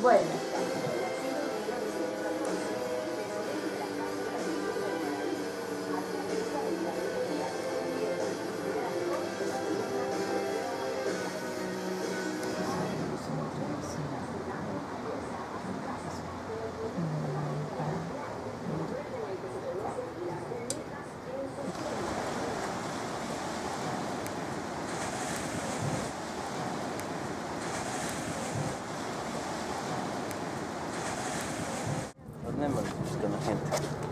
Bueno. ¿Dónde hemos visto la gente?